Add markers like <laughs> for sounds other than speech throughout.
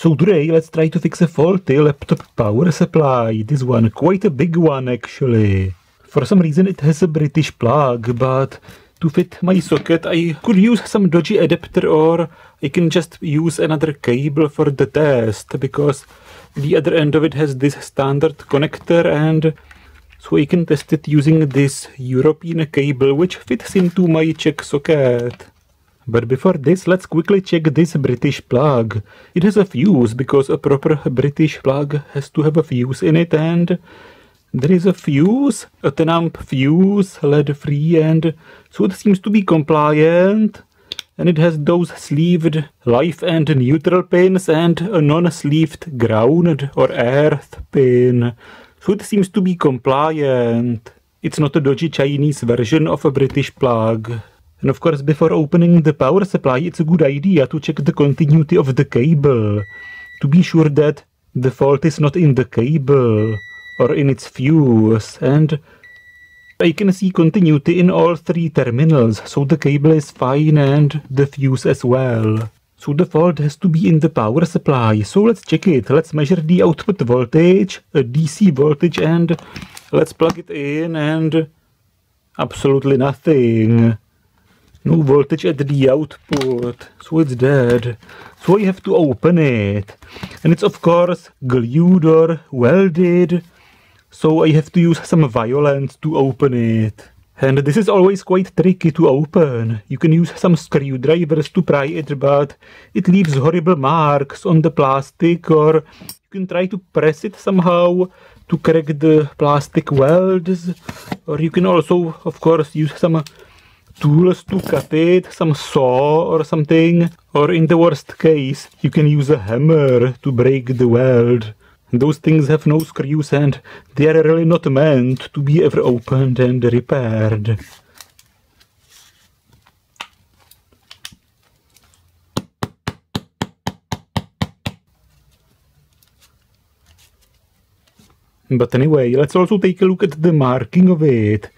So today let's try to fix a faulty laptop power supply. This one, quite a big one actually. For some reason it has a British plug, but to fit my socket I could use some dodgy adapter or I can just use another cable for the test because the other end of it has this standard connector and so I can test it using this European cable which fits into my Czech socket. But before this, let's quickly check this British plug. It has a fuse because a proper British plug has to have a fuse in it and there is a fuse, a 10 amp fuse, lead free and so it seems to be compliant and it has those sleeved live and neutral pins and a non-sleeved ground or earth pin. So it seems to be compliant. It's not a dodgy Chinese version of a British plug. And of course, before opening the power supply, it's a good idea to check the continuity of the cable. To be sure that the fault is not in the cable or in its fuse. And I can see continuity in all three terminals, so the cable is fine and the fuse as well. So the fault has to be in the power supply. So let's check it. Let's measure the output voltage, uh, a DC voltage, and let's plug it in and absolutely nothing. No voltage at the output. So it's dead. So I have to open it. And it's of course glued or welded so I have to use some violence to open it. And this is always quite tricky to open. You can use some screwdrivers to pry it, but it leaves horrible marks on the plastic, or you can try to press it somehow to crack the plastic welds, or you can also, of course, use some tools to cut it, some saw or something, or in the worst case, you can use a hammer to break the weld. Those things have no screws and they are really not meant to be ever opened and repaired. But anyway, let's also take a look at the marking of it.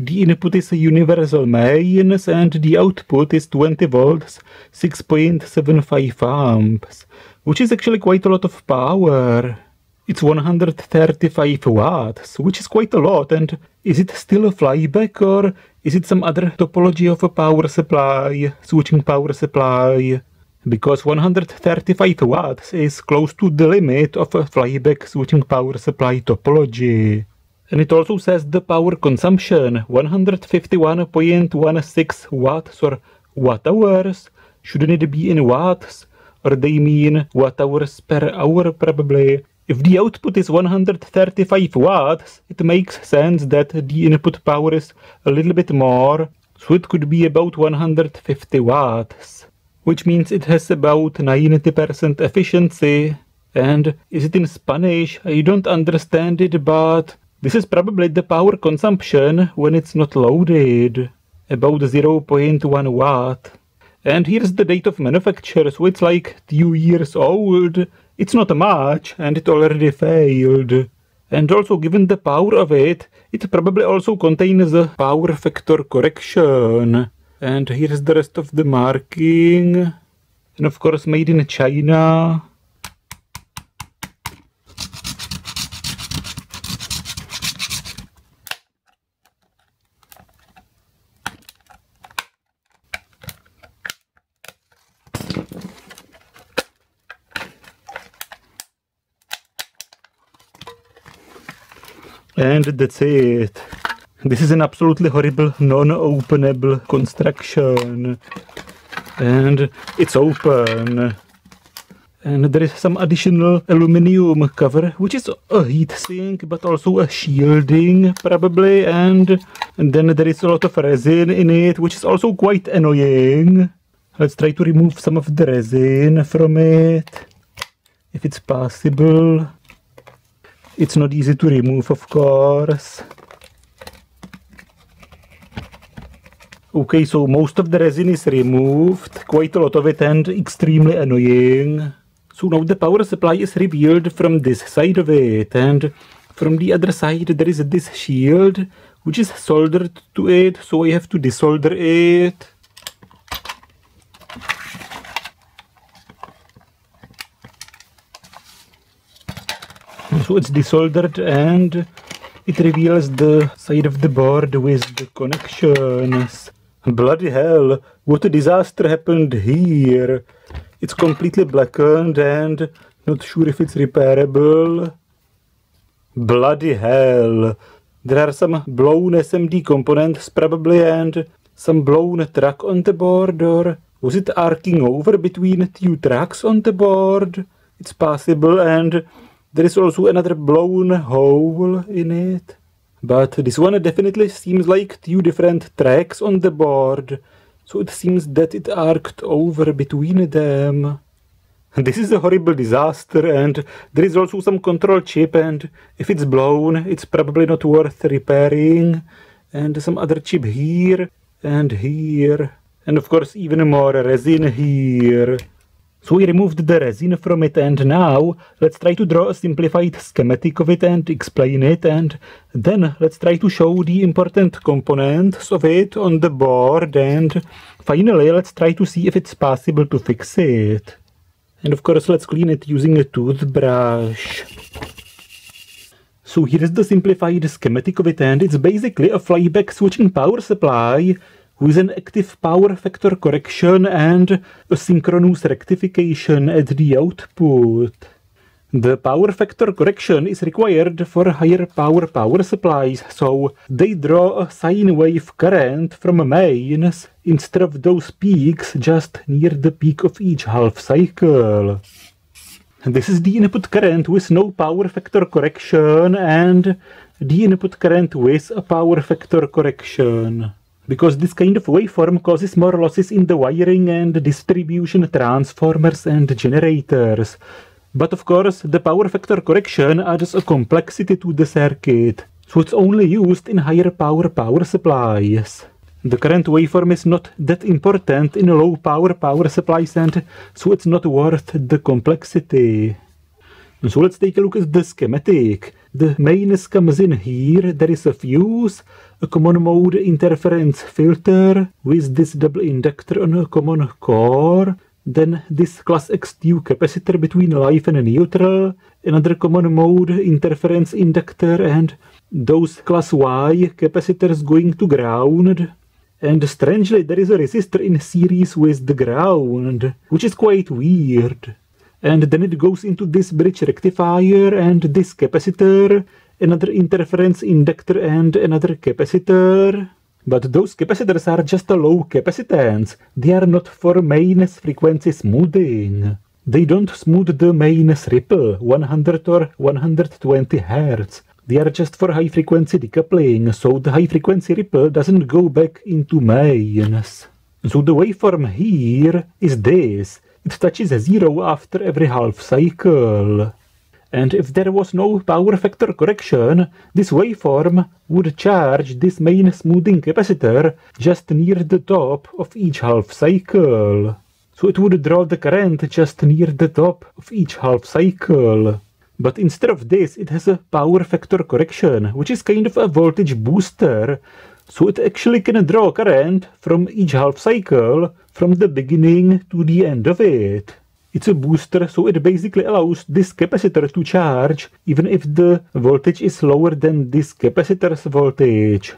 The input is a universal mains and the output is 20 volts 6.75 amps, which is actually quite a lot of power. It's 135 watts, which is quite a lot. And is it still a flyback or is it some other topology of a power supply, switching power supply? Because 135 watts is close to the limit of a flyback switching power supply topology. And it also says the power consumption 151.16 watts or watt hours. Shouldn't it be in watts? Or they mean watt hours per hour probably. If the output is 135 watts, it makes sense that the input power is a little bit more, so it could be about 150 watts, which means it has about 90% efficiency. And is it in Spanish? I don't understand it, but this is probably the power consumption when it's not loaded, about 0.1 watt. And here's the date of manufacture, so it's like two years old, it's not much, and it already failed. And also, given the power of it, it probably also contains a power factor correction. And here's the rest of the marking. And of course, made in China. And that's it. This is an absolutely horrible non-openable construction. And it's open. And there is some additional aluminium cover, which is a heat sink, but also a shielding, probably. And, and then there is a lot of resin in it, which is also quite annoying. Let's try to remove some of the resin from it, if it's possible. It's not easy to remove, of course. Okay, so most of the resin is removed, quite a lot of it and extremely annoying. So now the power supply is revealed from this side of it and from the other side there is this shield which is soldered to it, so I have to desolder it. So it's desoldered and it reveals the side of the board with the connections. Bloody hell, what a disaster happened here. It's completely blackened and not sure if it's repairable. Bloody hell. There are some blown SMD components probably and some blown track on the board or was it arcing over between two tracks on the board? It's possible and there is also another blown hole in it. But this one definitely seems like two different tracks on the board, so it seems that it arced over between them. <laughs> This is a horrible disaster and there is also some control chip and if it's blown it's probably not worth repairing and some other chip here and here and of course even more resin here. So we removed the resin from it and now let's try to draw a simplified schematic of it and explain it and then let's try to show the important components of it on the board and finally let's try to see if it's possible to fix it. And of course let's clean it using a toothbrush. So here is the simplified schematic of it and it's basically a flyback switching power supply with an active power factor correction and a synchronous rectification at the output. The power factor correction is required for higher power power supplies, so they draw a sine wave current from mains instead of those peaks just near the peak of each half cycle. This is the input current with no power factor correction and the input current with a power factor correction because this kind of waveform causes more losses in the wiring and distribution transformers and generators. But of course, the power factor correction adds a complexity to the circuit, so it's only used in higher power power supplies. The current waveform is not that important in low power power supplies and so it's not worth the complexity. So let's take a look at the schematic. The mains comes in here, there is a fuse, a common mode interference filter with this double inductor on a common core, then this class X2 capacitor between live and neutral, another common mode interference inductor and those class Y capacitors going to ground. And strangely there is a resistor in series with the ground, which is quite weird. And then it goes into this bridge rectifier and this capacitor another interference inductor and another capacitor. But those capacitors are just a low capacitance. They are not for mains frequency smoothing. They don't smooth the mains ripple, 100 or 120 Hz. They are just for high frequency decoupling, so the high frequency ripple doesn't go back into mains. So the waveform here is this. It touches zero after every half cycle and if there was no power factor correction, this waveform would charge this main smoothing capacitor just near the top of each half cycle. So it would draw the current just near the top of each half cycle. But instead of this, it has a power factor correction, which is kind of a voltage booster, so it actually can draw current from each half cycle from the beginning to the end of it. It's a booster, so it basically allows this capacitor to charge even if the voltage is lower than this capacitor's voltage.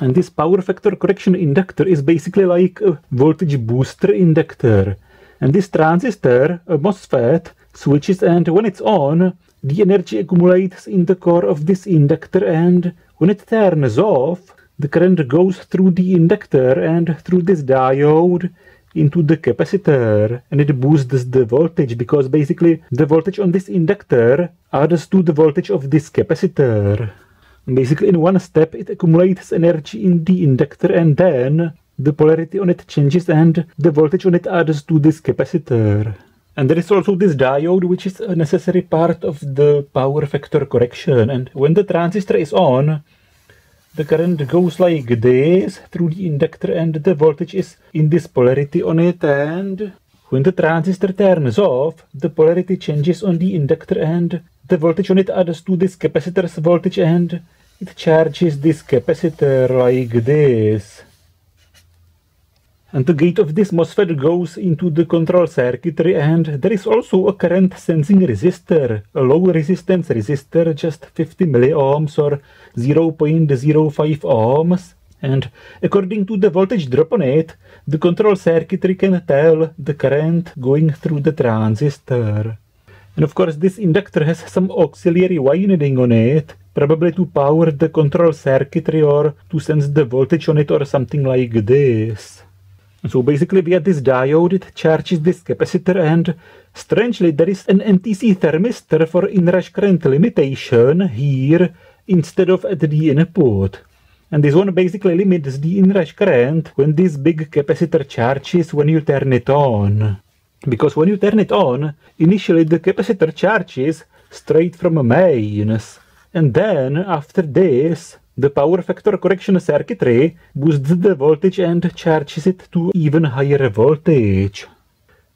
And this power factor correction inductor is basically like a voltage booster inductor. And this transistor, a MOSFET, switches and when it's on, the energy accumulates in the core of this inductor and when it turns off, the current goes through the inductor and through this diode into the capacitor and it boosts the voltage because basically the voltage on this inductor adds to the voltage of this capacitor. Basically in one step it accumulates energy in the inductor and then the polarity on it changes and the voltage on it adds to this capacitor. And there is also this diode which is a necessary part of the power factor correction and when the transistor is on the current goes like this through the inductor and the voltage is in this polarity on it and when the transistor turns off, the polarity changes on the inductor and the voltage on it adds to this capacitor's voltage and it charges this capacitor like this. And the gate of this MOSFET goes into the control circuitry and there is also a current sensing resistor, a low resistance resistor, just 50 milliohms or 0.05 ohms. And according to the voltage drop on it, the control circuitry can tell the current going through the transistor. And of course this inductor has some auxiliary winding on it, probably to power the control circuitry or to sense the voltage on it or something like this. So basically we via this diode it charges this capacitor and strangely there is an NTC thermistor for inrush current limitation here instead of at the input. And this one basically limits the inrush current when this big capacitor charges when you turn it on. Because when you turn it on, initially the capacitor charges straight from mains. And then after this, the power factor correction circuitry boosts the voltage and charges it to even higher voltage.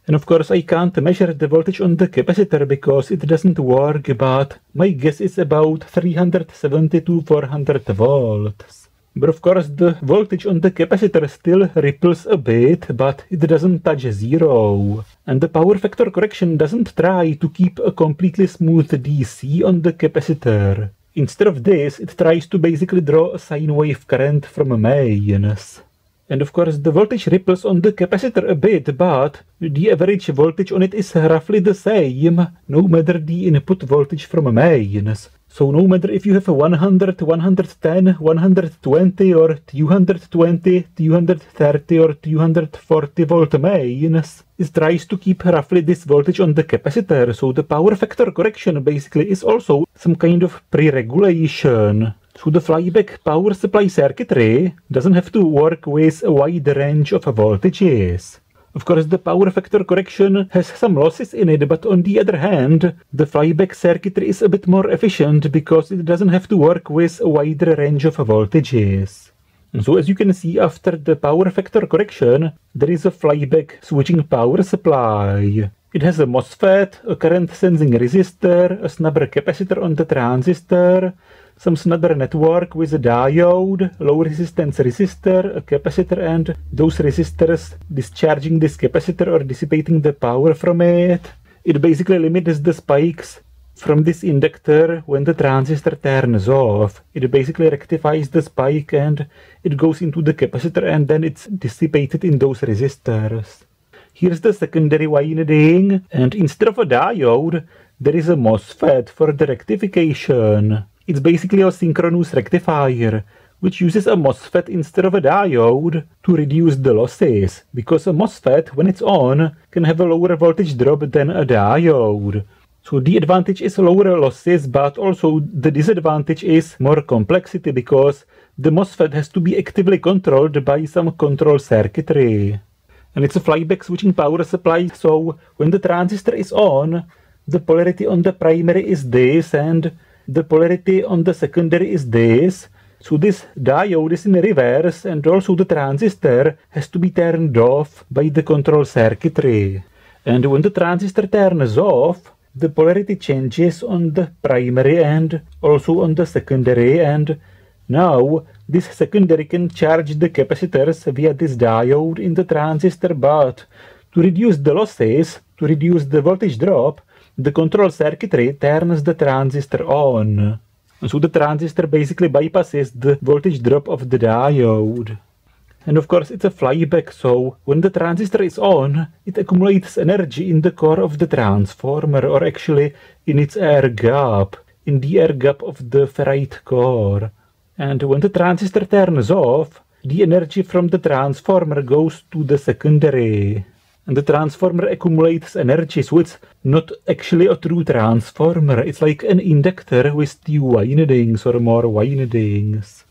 And of course I can't measure the voltage on the capacitor because it doesn't work, but my guess is about 370 to 400 volts. But of course the voltage on the capacitor still ripples a bit, but it doesn't touch zero. And the power factor correction doesn't try to keep a completely smooth DC on the capacitor. Instead of this, it tries to basically draw a sine wave current from a mains. And of course the voltage ripples on the capacitor a bit, but the average voltage on it is roughly the same, no matter the input voltage from a mains. So no matter if you have a 100, 110, 120 or 220, 230 or 240 volt mains, it tries to keep roughly this voltage on the capacitor, so the power factor correction basically is also some kind of pre-regulation. So the flyback power supply circuitry doesn't have to work with a wide range of voltages. Of course, the power factor correction has some losses in it, but on the other hand, the flyback circuitry is a bit more efficient because it doesn't have to work with a wider range of voltages. So as you can see, after the power factor correction, there is a flyback switching power supply. It has a MOSFET, a current sensing resistor, a snubber capacitor on the transistor, some snubber network with a diode, low resistance resistor, a capacitor and those resistors discharging this capacitor or dissipating the power from it. It basically limits the spikes from this inductor when the transistor turns off. It basically rectifies the spike and it goes into the capacitor and then it's dissipated in those resistors. Here's the secondary winding and instead of a diode, there is a MOSFET for the rectification. It's basically a synchronous rectifier, which uses a MOSFET instead of a diode to reduce the losses, because a MOSFET, when it's on, can have a lower voltage drop than a diode. So the advantage is lower losses, but also the disadvantage is more complexity, because the MOSFET has to be actively controlled by some control circuitry. And it's a flyback switching power supply, so when the transistor is on, the polarity on the primary is this, and the polarity on the secondary is this. So this diode is in reverse and also the transistor has to be turned off by the control circuitry. And when the transistor turns off, the polarity changes on the primary and also on the secondary and now this secondary can charge the capacitors via this diode in the transistor but to reduce the losses, to reduce the voltage drop, the control circuitry turns the transistor on. So the transistor basically bypasses the voltage drop of the diode. And of course it's a flyback, so when the transistor is on, it accumulates energy in the core of the transformer, or actually in its air gap, in the air gap of the ferrite core. And when the transistor turns off, the energy from the transformer goes to the secondary and the transformer accumulates energy, so it's not actually a true transformer. It's like an inductor with two windings or more windings.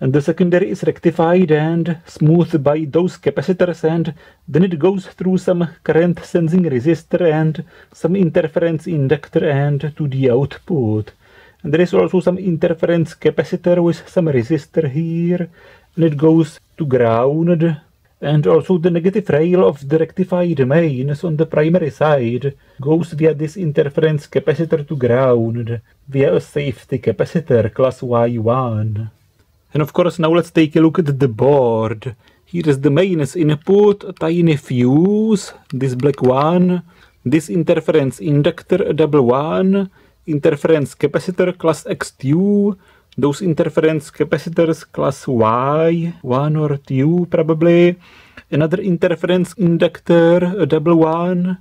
And the secondary is rectified and smoothed by those capacitors and then it goes through some current sensing resistor and some interference inductor and to the output. And there is also some interference capacitor with some resistor here and it goes to ground and also the negative rail of the rectified mains on the primary side goes via this interference capacitor to ground via a safety capacitor class Y1. And of course now let's take a look at the board. Here is the mains input, a tiny fuse, this black one, this interference inductor double one, interference capacitor class X2, those interference capacitors class Y, one or two probably, another interference inductor, a double one,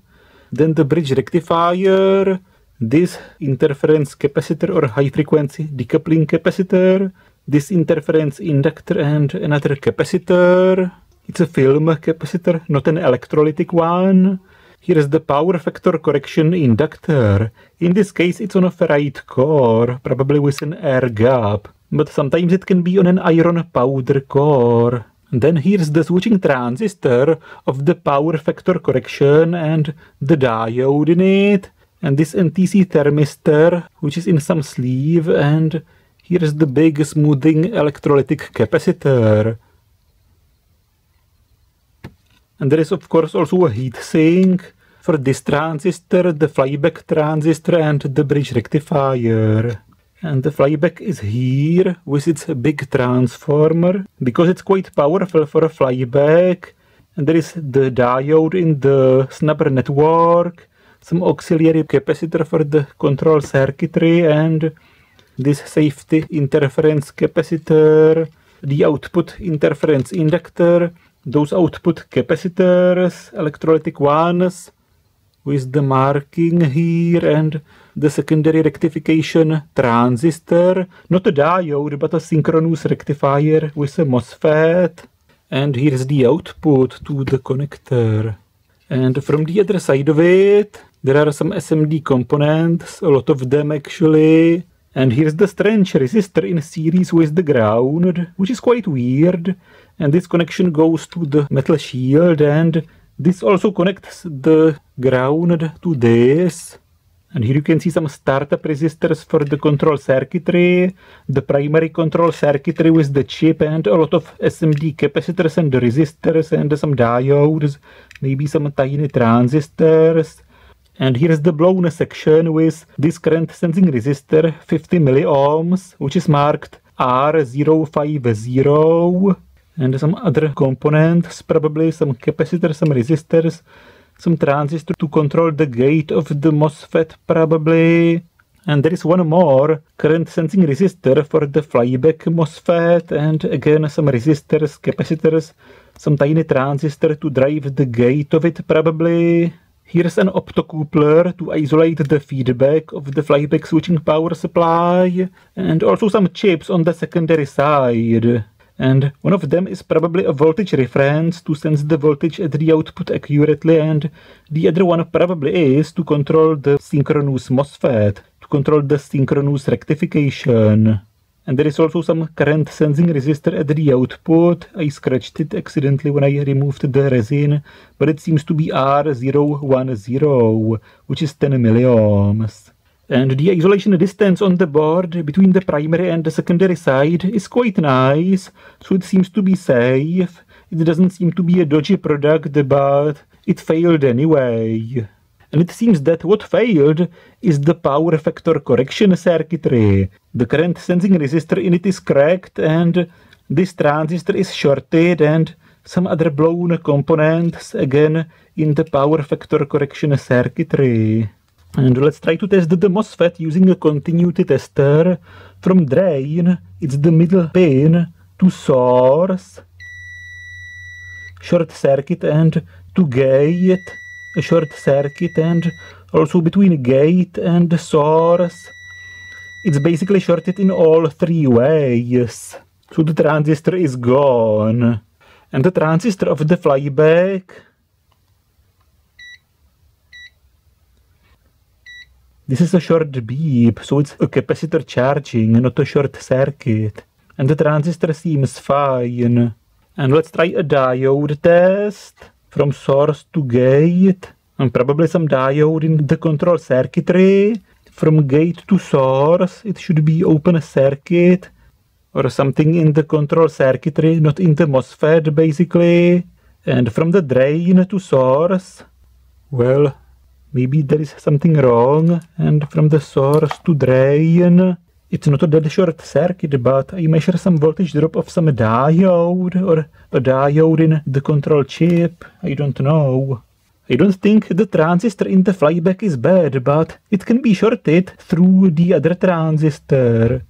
then the bridge rectifier, this interference capacitor or high frequency decoupling capacitor, this interference inductor and another capacitor. It's a film capacitor, not an electrolytic one. Here is the power factor correction inductor. In this case, it's on a ferrite core, probably with an air gap, but sometimes it can be on an iron powder core. then here's the switching transistor of the power factor correction and the diode in it, and this NTC thermistor, which is in some sleeve, and here's the big smoothing electrolytic capacitor. And there is of course also a heat sink for this transistor, the flyback transistor and the bridge rectifier. And the flyback is here with its big transformer because it's quite powerful for a flyback. And there is the diode in the snubber network, some auxiliary capacitor for the control circuitry and this safety interference capacitor, the output interference inductor, those output capacitors, electrolytic ones, with the marking here and the secondary rectification transistor, not a diode but a synchronous rectifier with a MOSFET. And here's the output to the connector. And from the other side of it, there are some SMD components, a lot of them actually. And here's the strange resistor in series with the ground, which is quite weird. And this connection goes to the metal shield and this also connects the ground to this. And here you can see some startup resistors for the control circuitry, the primary control circuitry with the chip and a lot of SMD capacitors and resistors and some diodes, maybe some tiny transistors. And here's the blown section with this current sensing resistor 50 milliohms, which is marked R050, and some other components, probably some capacitors, some resistors, some transistor to control the gate of the MOSFET, probably. And there is one more current sensing resistor for the flyback MOSFET, and again some resistors, capacitors, some tiny transistor to drive the gate of it, probably. Here's an optocoupler to isolate the feedback of the flyback switching power supply, and also some chips on the secondary side. And one of them is probably a voltage reference to sense the voltage at the output accurately, and the other one probably is to control the synchronous MOSFET, to control the synchronous rectification. And there is also some current sensing resistor at the output. I scratched it accidentally when I removed the resin, but it seems to be R010, which is 10 milliohms. And the isolation distance on the board between the primary and the secondary side is quite nice, so it seems to be safe. It doesn't seem to be a dodgy product, but it failed anyway. And it seems that what failed is the power factor correction circuitry. The current sensing resistor in it is cracked and this transistor is shorted and some other blown components again in the power factor correction circuitry. And let's try to test the MOSFET using a continuity tester. From drain, it's the middle pin to source, short circuit and to gate a short circuit and also between gate and source. It's basically shorted in all three ways. So the transistor is gone. And the transistor of the flyback This is a short beep, so it's a capacitor charging, not a short circuit. And the transistor seems fine. And let's try a diode test from source to gate and probably some diode in the control circuitry. From gate to source, it should be open circuit or something in the control circuitry, not in the MOSFET basically. And from the drain to source, well, maybe there is something wrong. And from the source to drain, It's not a dead short circuit, but I measure some voltage drop of some diode or a diode in the control chip. I don't know. I don't think the transistor in the flyback is bad, but it can be shorted through the other transistor.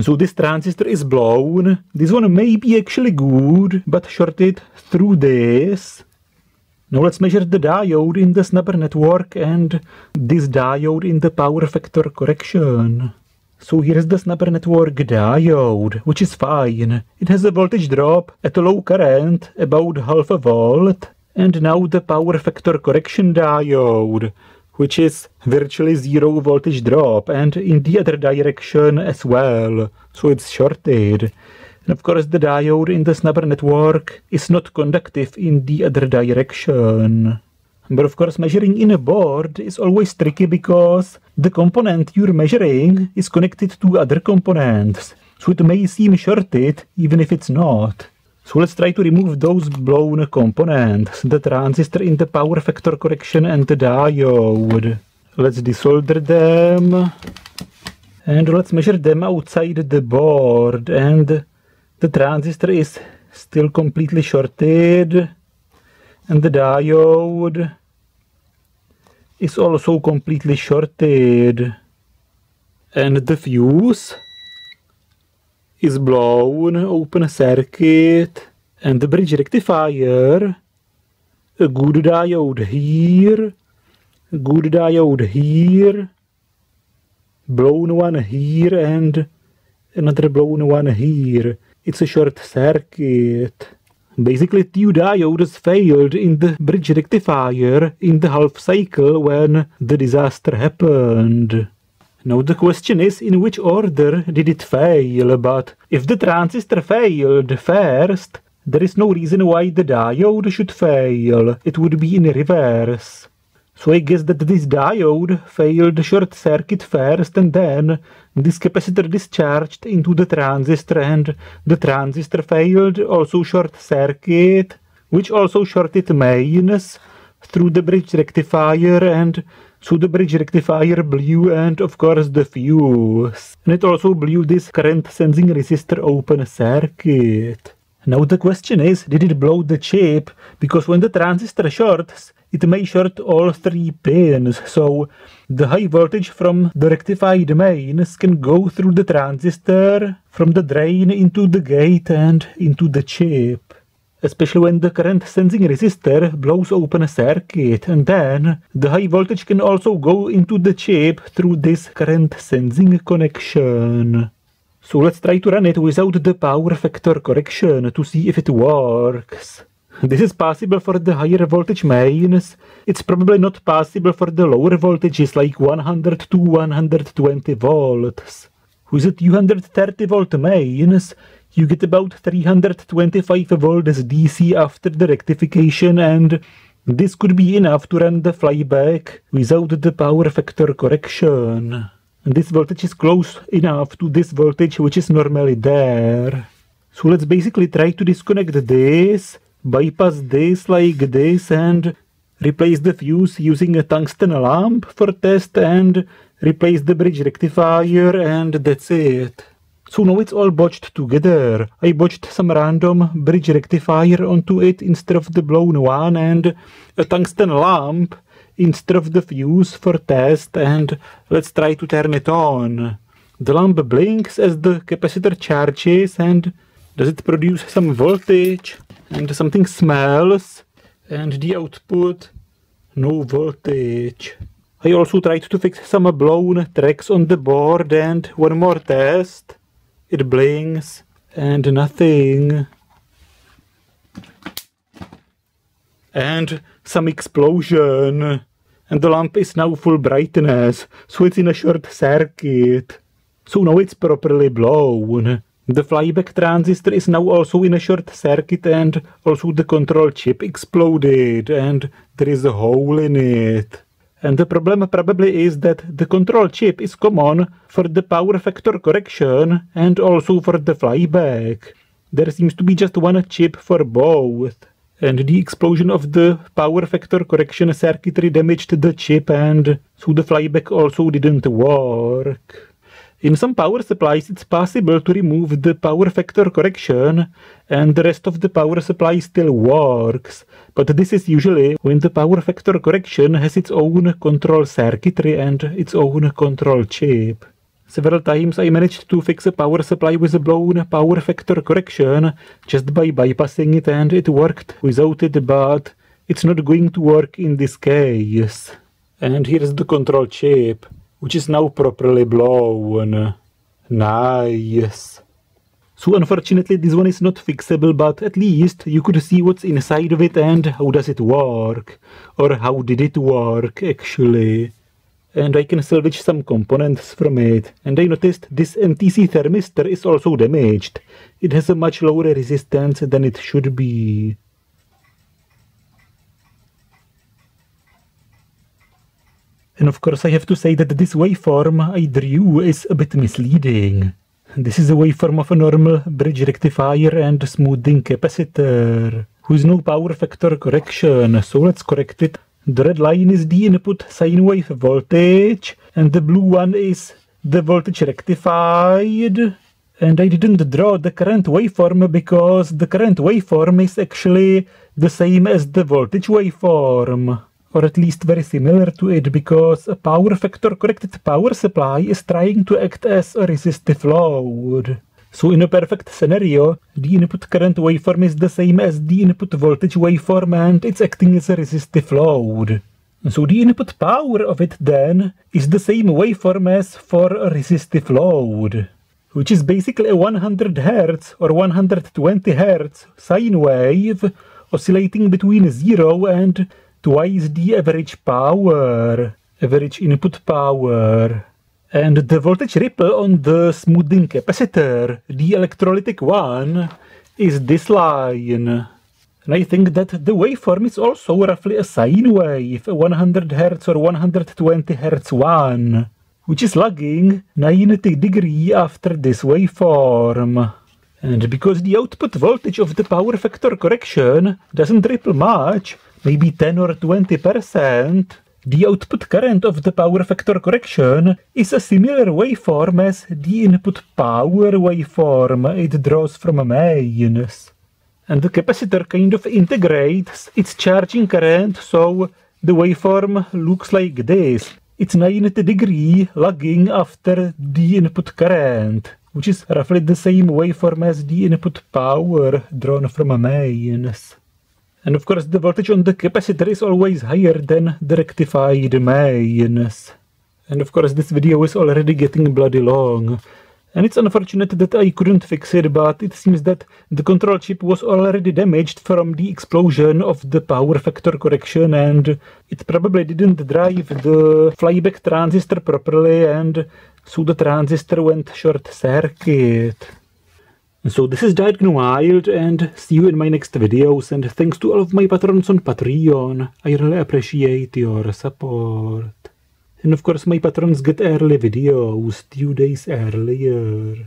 So this transistor is blown. This one may be actually good, but shorted through this. Now let's measure the diode in the snubber network and this diode in the power factor correction. So here's the snubber network diode, which is fine. It has a voltage drop at a low current, about half a volt. And now the power factor correction diode, which is virtually zero voltage drop, and in the other direction as well, so it's shorted. And of course the diode in the snubber network is not conductive in the other direction. But of course measuring in a board is always tricky because the component you're measuring is connected to other components. So it may seem shorted even if it's not. So let's try to remove those blown components, the transistor in the power factor correction and the diode. Let's desolder them. And let's measure them outside the board and the transistor is still completely shorted and the diode is also completely shorted. And the fuse is blown open circuit and the bridge rectifier. A good diode here a good diode here blown one here and another blown one here it's a short circuit. Basically, two diodes failed in the bridge rectifier in the half cycle when the disaster happened. Now the question is in which order did it fail, but if the transistor failed first, there is no reason why the diode should fail, it would be in reverse. So I guess that this diode failed short circuit first and then this capacitor discharged into the transistor and the transistor failed also short circuit which also shorted mains through the bridge rectifier and so the bridge rectifier blew and of course the fuse. And it also blew this current sensing resistor open circuit. Now the question is, did it blow the chip? Because when the transistor shorts, it may short all three pins, so the high voltage from the rectified mains can go through the transistor from the drain into the gate and into the chip. Especially when the current sensing resistor blows open a circuit, and then the high voltage can also go into the chip through this current sensing connection. So let's try to run it without the power factor correction to see if it works. This is possible for the higher voltage mains. It's probably not possible for the lower voltages like 100 to 120 volts. With a 230 volt mains, you get about 325 volts DC after the rectification and this could be enough to run the flyback without the power factor correction. This voltage is close enough to this voltage which is normally there. So let's basically try to disconnect this bypass this like this and replace the fuse using a tungsten lamp for test and replace the bridge rectifier and that's it. So now it's all botched together. I botched some random bridge rectifier onto it instead of the blown one and a tungsten lamp instead of the fuse for test and let's try to turn it on. The lamp blinks as the capacitor charges and does it produce some voltage? and something smells and the output no voltage. I also tried to fix some blown tracks on the board and one more test. It blinks and nothing. And some explosion. And the lamp is now full brightness, so it's in a short circuit. So now it's properly blown. The flyback transistor is now also in a short circuit and also the control chip exploded and there is a hole in it. And the problem probably is that the control chip is common for the power factor correction and also for the flyback. There seems to be just one chip for both. And the explosion of the power factor correction circuitry damaged the chip and so the flyback also didn't work. In some power supplies, it's possible to remove the power factor correction and the rest of the power supply still works. But this is usually when the power factor correction has its own control circuitry and its own control chip. Several times I managed to fix a power supply with a blown power factor correction just by bypassing it and it worked without it, but it's not going to work in this case. And here's the control chip which is now properly blown. Nice. So unfortunately this one is not fixable, but at least you could see what's inside of it and how does it work. Or how did it work actually. And I can salvage some components from it. And I noticed this NTC thermistor is also damaged. It has a much lower resistance than it should be. And of course I have to say that this waveform I drew is a bit misleading. This is a waveform of a normal bridge rectifier and smoothing capacitor, whose no power factor correction, so let's correct it. The red line is the input sine wave voltage, and the blue one is the voltage rectified. And I didn't draw the current waveform because the current waveform is actually the same as the voltage waveform or at least very similar to it because a power factor corrected power supply is trying to act as a resistive load. So in a perfect scenario, the input current waveform is the same as the input voltage waveform and it's acting as a resistive load. So the input power of it then is the same waveform as for a resistive load, which is basically a 100 Hz or 120 Hz sine wave oscillating between 0 and twice the average power, average input power. And the voltage ripple on the smoothing capacitor, the electrolytic one, is this line. And I think that the waveform is also roughly a sine wave, a 100 Hz or 120 Hz one, which is lagging 90 degree after this waveform. And because the output voltage of the power factor correction doesn't ripple much, maybe 10 or 20%, the output current of the power factor correction is a similar waveform as the input power waveform it draws from a mains. And the capacitor kind of integrates its charging current, so the waveform looks like this. It's 90 degree lagging after the input current, which is roughly the same waveform as the input power drawn from a mains. And of course the voltage on the capacitor is always higher than the rectified mains. And of course this video is already getting bloody long. And it's unfortunate that I couldn't fix it, but it seems that the control chip was already damaged from the explosion of the power factor correction and it probably didn't drive the flyback transistor properly and so the transistor went short circuit. So this is Wild, and see you in my next videos and thanks to all of my patrons on Patreon. I really appreciate your support. And of course my patrons get early videos, two days earlier.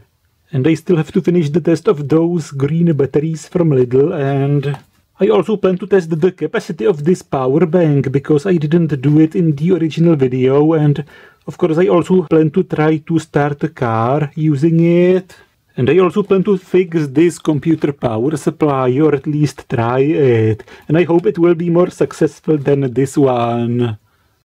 And I still have to finish the test of those green batteries from Lidl and I also plan to test the capacity of this power bank because I didn't do it in the original video and of course I also plan to try to start a car using it. And I also plan to fix this computer power supply, or at least try it. And I hope it will be more successful than this one.